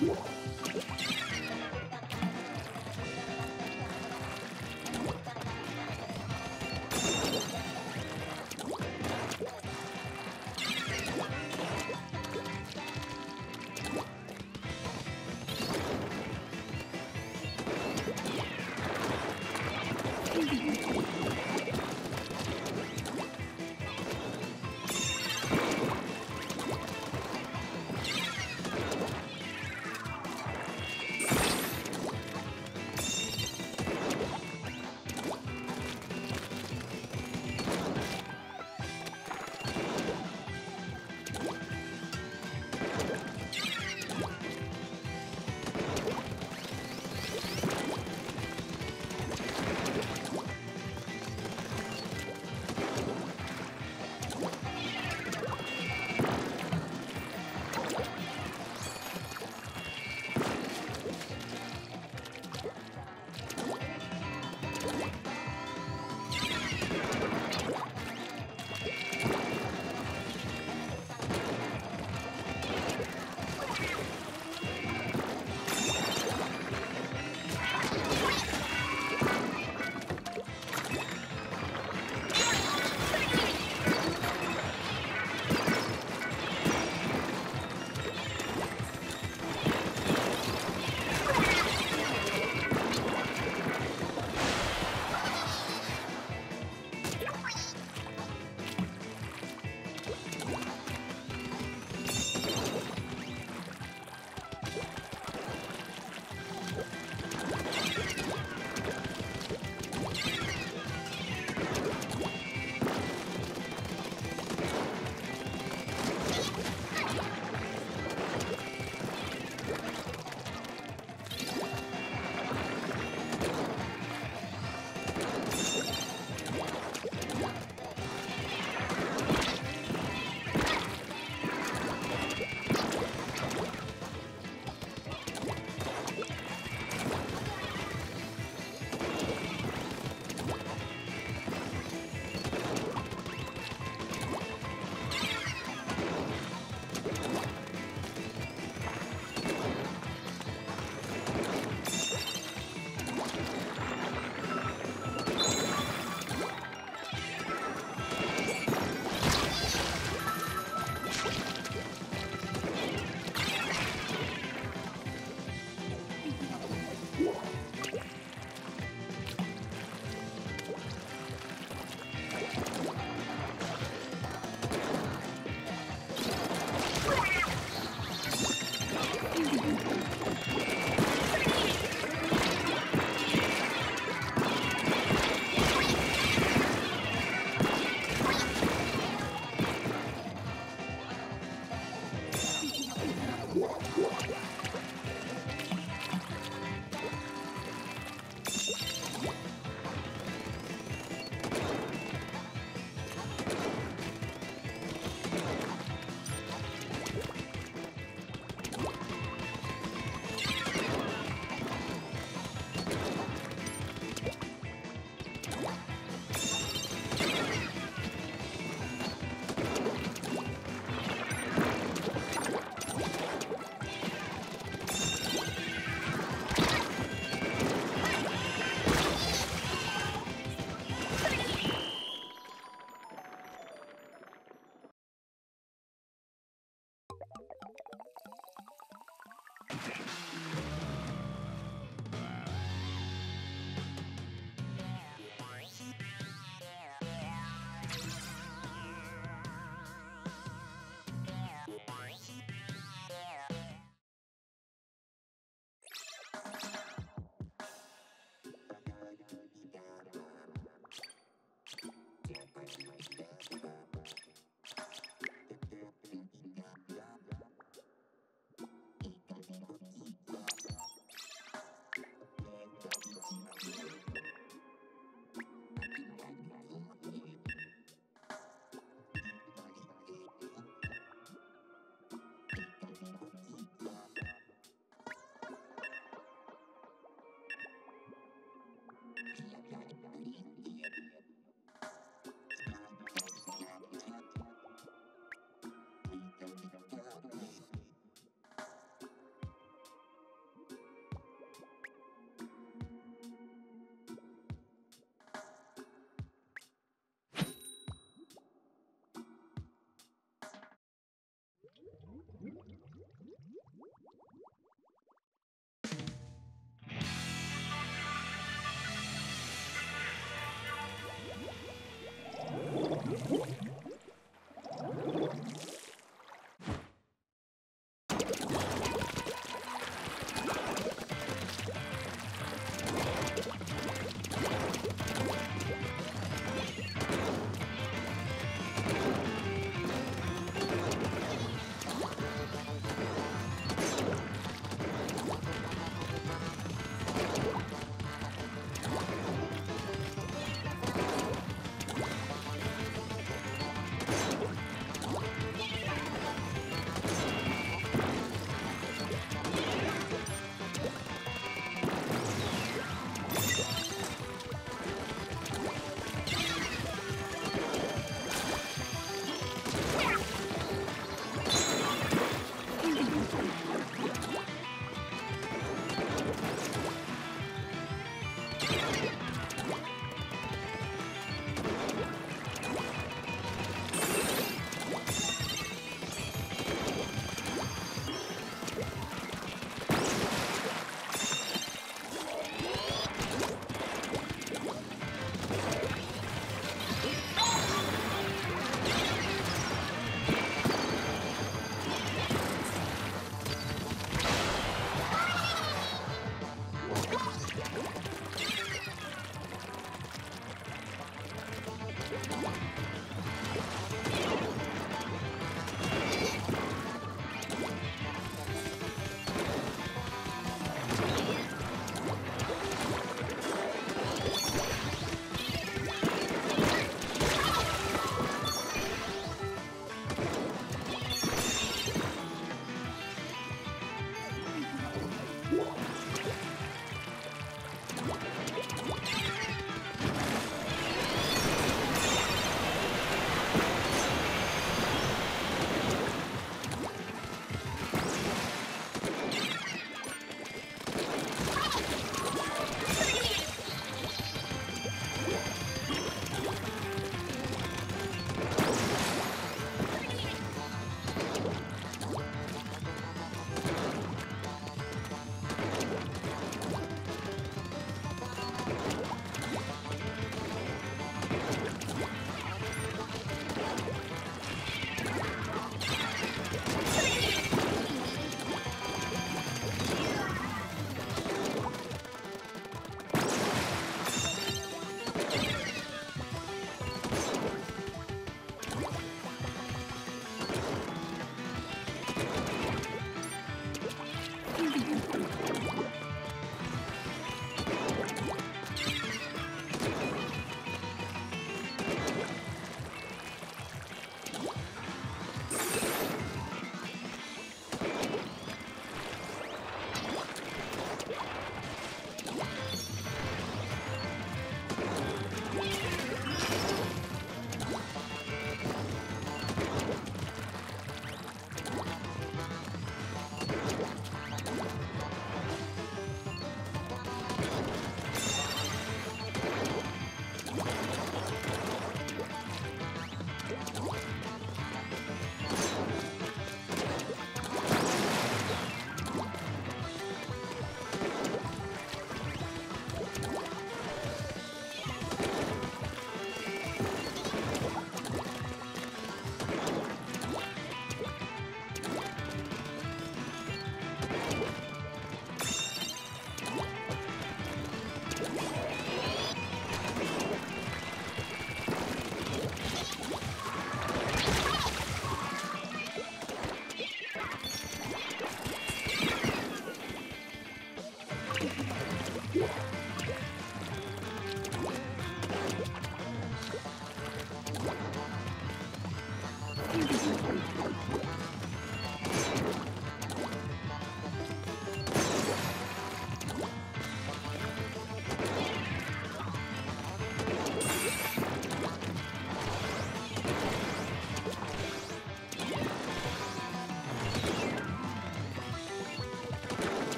Whoa.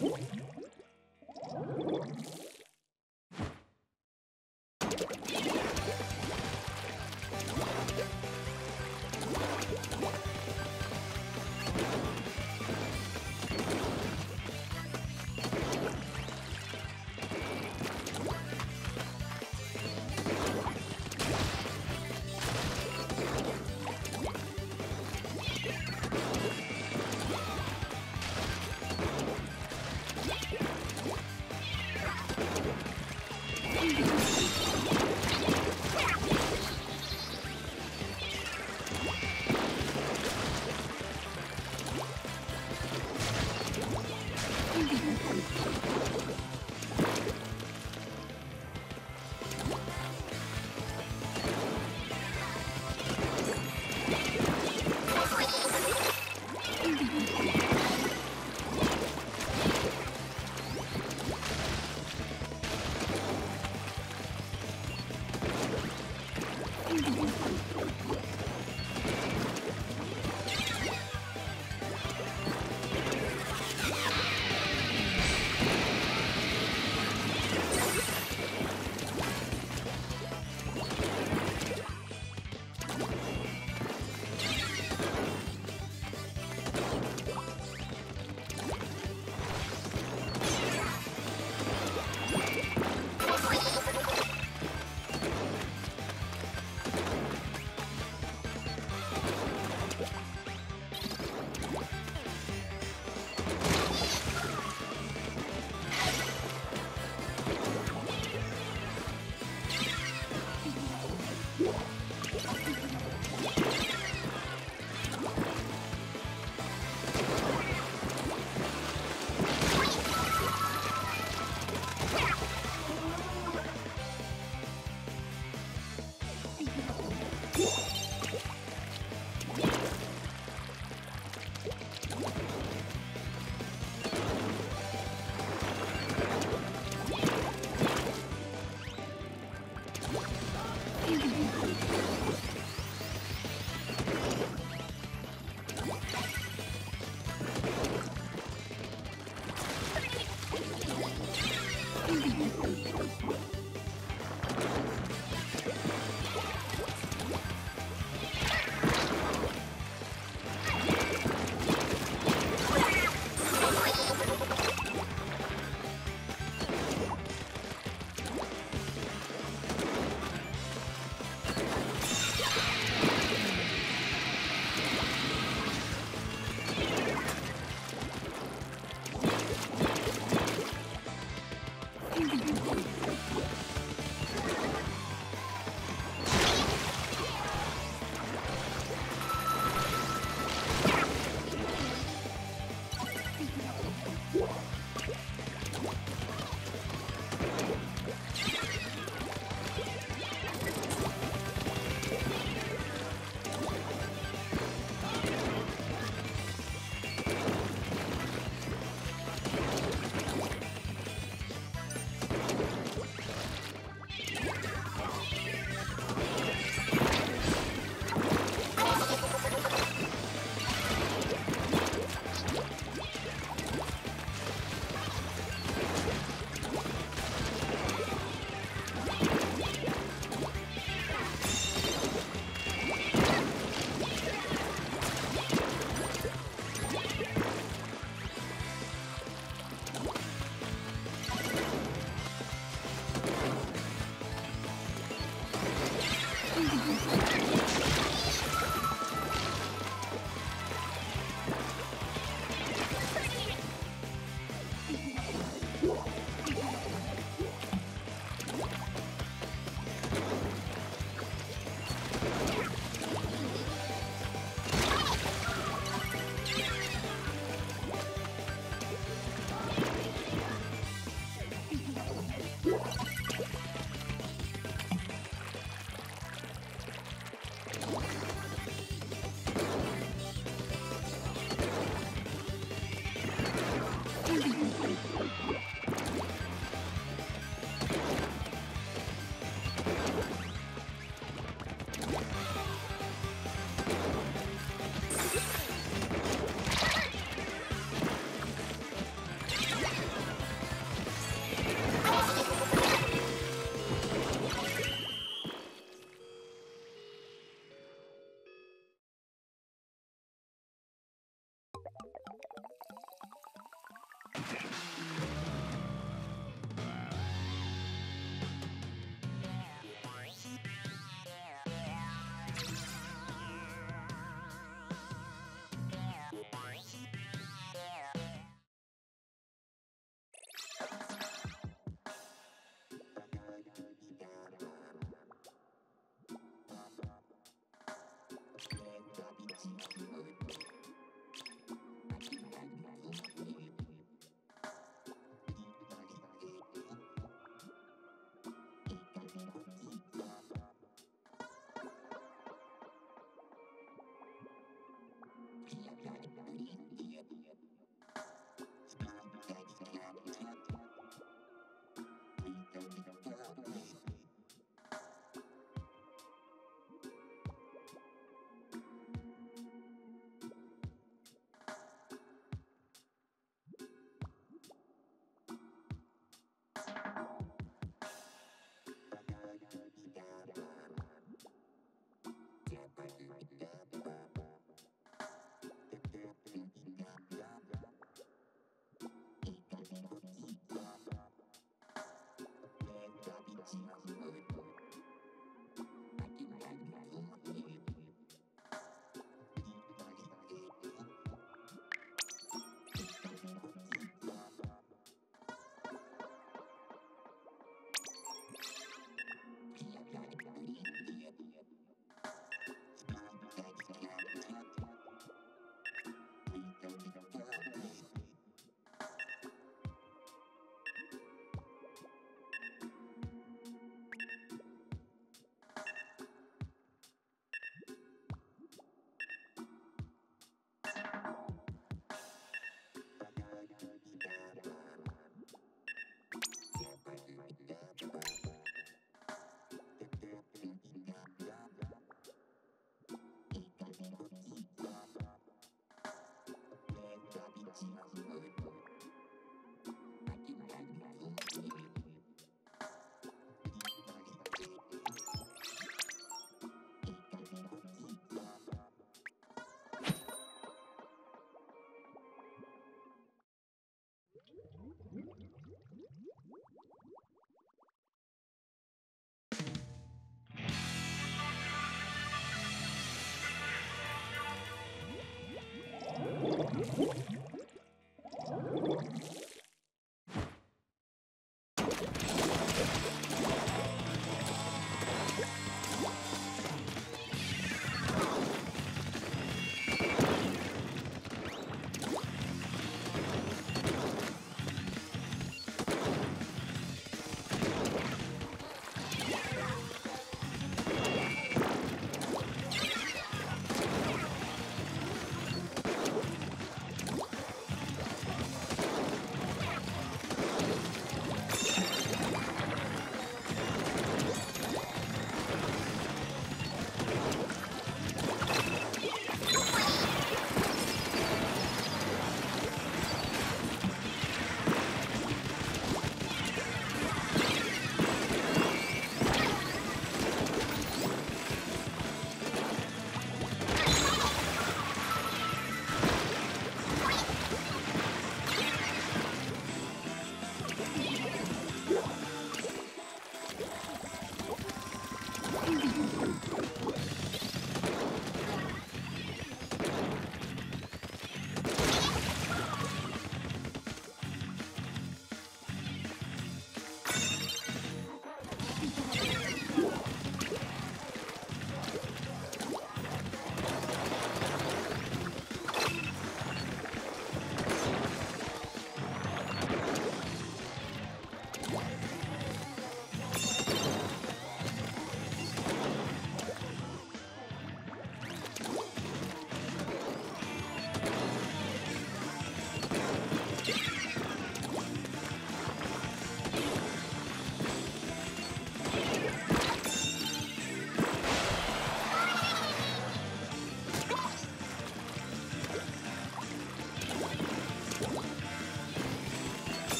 What?